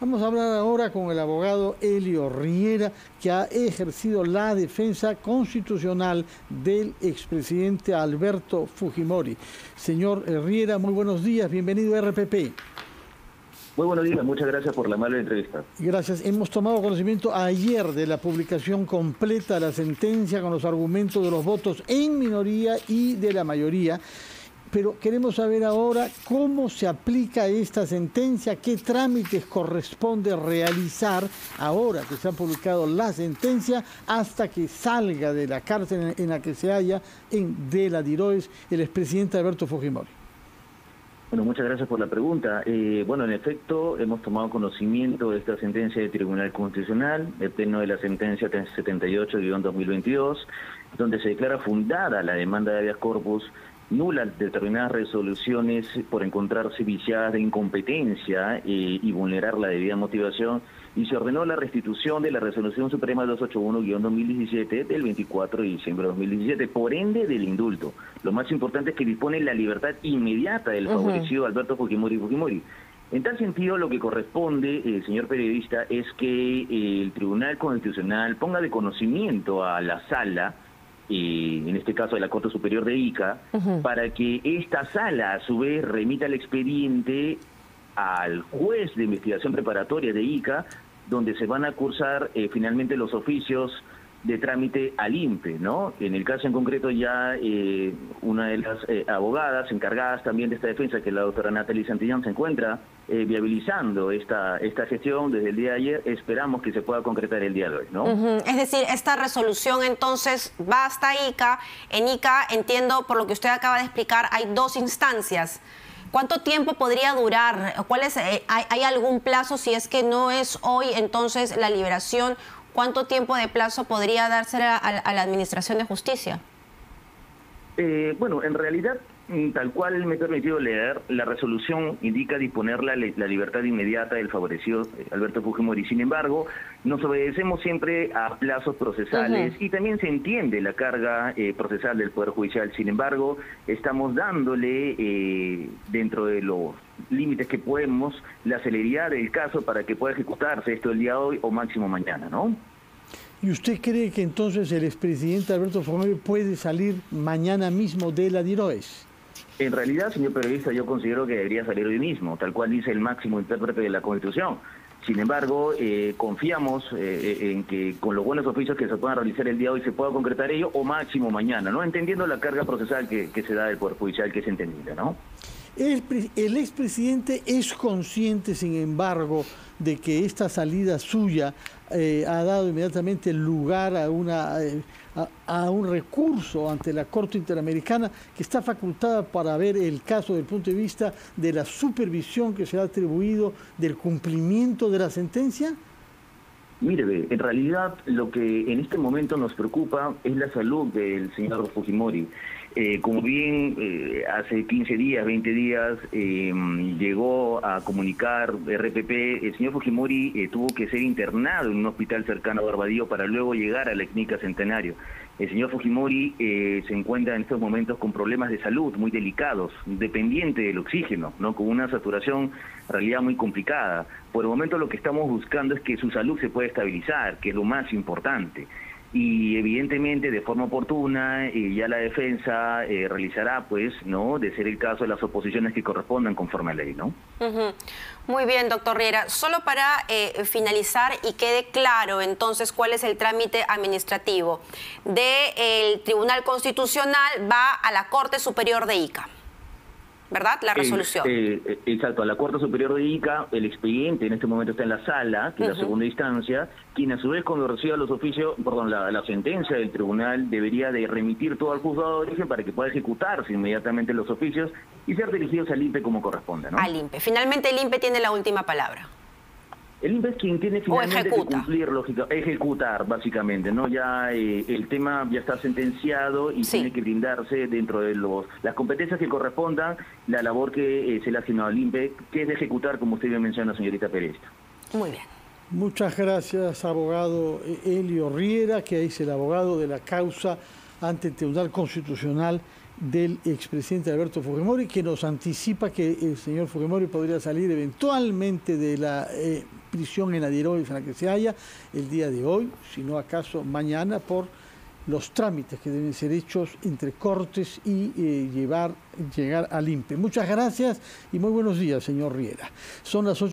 Vamos a hablar ahora con el abogado Elio Riera, que ha ejercido la defensa constitucional del expresidente Alberto Fujimori. Señor Riera, muy buenos días, bienvenido a RPP. Muy buenos días, muchas gracias por la mala entrevista. Gracias. Hemos tomado conocimiento ayer de la publicación completa de la sentencia con los argumentos de los votos en minoría y de la mayoría pero queremos saber ahora cómo se aplica esta sentencia, qué trámites corresponde realizar ahora que se ha publicado la sentencia hasta que salga de la cárcel en la que se halla en De la Diroes el expresidente Alberto Fujimori. Bueno, muchas gracias por la pregunta. Eh, bueno, en efecto, hemos tomado conocimiento de esta sentencia del Tribunal Constitucional, el pleno de la sentencia 78-2022, donde se declara fundada la demanda de habeas corpus nula determinadas resoluciones por encontrarse viciadas de incompetencia eh, y vulnerar la debida motivación y se ordenó la restitución de la resolución suprema 281-2017 del 24 de diciembre de 2017, por ende del indulto. Lo más importante es que dispone la libertad inmediata del favorecido Alberto Fujimori Fujimori. En tal sentido, lo que corresponde, eh, señor periodista, es que eh, el Tribunal Constitucional ponga de conocimiento a la sala y en este caso de la Corte Superior de ICA, para que esta sala a su vez remita el expediente al juez de investigación preparatoria de ICA, donde se van a cursar eh, finalmente los oficios de trámite al INPE, ¿no? En el caso en concreto ya eh, una de las eh, abogadas encargadas también de esta defensa, que es la doctora Natalie Santillán, se encuentra eh, viabilizando esta, esta gestión desde el día de ayer. Esperamos que se pueda concretar el día de hoy, ¿no? Es decir, esta resolución entonces va hasta ICA. En ICA, entiendo por lo que usted acaba de explicar, hay dos instancias. ¿Cuánto tiempo podría durar? ¿Cuál es, hay, ¿Hay algún plazo si es que no es hoy entonces la liberación ¿cuánto tiempo de plazo podría darse a, la Administración de Justicia? Eh, bueno, en realidad, mm, tal cual me he permitido leer, la resolución indica disponer la, libertad inmediata del favorecido eh, Alberto Fujimori. Sin embargo, nos obedecemos siempre a plazos procesales y también se entiende la carga eh, procesal del Poder Judicial. Sin embargo, estamos dándole dentro de los límites que podemos, la celeridad del caso para que pueda ejecutarse esto el día de hoy o máximo mañana, ¿no? ¿Y usted cree que entonces el expresidente Alberto Fujimori puede salir mañana mismo de la DIROES? En realidad, señor periodista, yo considero que debería salir hoy mismo, tal cual dice el máximo intérprete de la Constitución. Sin embargo, eh, confiamos eh, eh, en que con los buenos oficios que se puedan realizar el día de hoy se pueda concretar ello o máximo mañana, ¿no? Entendiendo la carga procesal que, que se da del Poder Judicial, que es entendida, ¿no? El, expresidente es consciente, sin embargo, de que esta salida suya eh, ha dado inmediatamente lugar a, una, eh, a, un recurso ante la Corte Interamericana que está facultada para ver el caso desde el punto de vista de la supervisión que se ha atribuido del cumplimiento de la sentencia? Mire, en realidad lo que en este momento nos preocupa es la salud del señor Fujimori. Eh, como bien eh, hace 15 días, 20 días, em, llegó a comunicar RPP, el señor Fujimori eh, tuvo que ser internado en un hospital cercano a Barbadillo para luego llegar a la clínica Centenario. El señor Fujimori se encuentra en estos momentos con problemas de salud muy delicados, dependiente del oxígeno, no con una saturación en realidad muy complicada. Por el momento lo que estamos buscando es que su salud se pueda estabilizar, que es lo más importante y evidentemente de forma oportuna eh, ya la defensa eh, realizará pues no de ser el caso de las oposiciones que correspondan conforme a ley no muy bien doctor Riera. Solo para eh, finalizar y quede claro entonces cuál es el trámite administrativo del Tribunal Constitucional va a la Corte Superior de ICA ¿verdad? La resolución. Eh, eh, exacto, a la Corte Superior de ICA, el expediente en este momento está en la sala, que es la segunda instancia, quien a su vez cuando reciba los oficios, perdón, la, sentencia del tribunal debería de remitir todo al juzgado de origen para que pueda ejecutarse inmediatamente los oficios y ser dirigidos al INPE como corresponde, ¿no? Al INPE. Finalmente el INPE tiene la última palabra. El INPE es quien tiene finalmente que cumplir, lógica, ejecutar, básicamente, ¿no? Ya eh, el tema ya está sentenciado y tiene que brindarse dentro de los las competencias que correspondan la labor que eh, se le ha asignado al INPE, que es de ejecutar, como usted bien menciona, señorita Pérez. Muy bien. Muchas gracias, abogado Elio Riera, que es el abogado de la causa ante el Tribunal Constitucional del expresidente Alberto Fujimori, que nos anticipa que el señor Fujimori podría salir eventualmente de la eh, prisión en Adirois en la que se halla el día de hoy, si no acaso mañana, por los trámites que deben ser hechos entre cortes y eh, llevar, llegar al INPE. Muchas gracias y muy buenos días, señor Riera. Son las